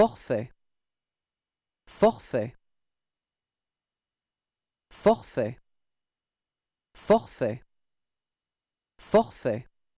forfait, forfait, forfait, forfait, forfait.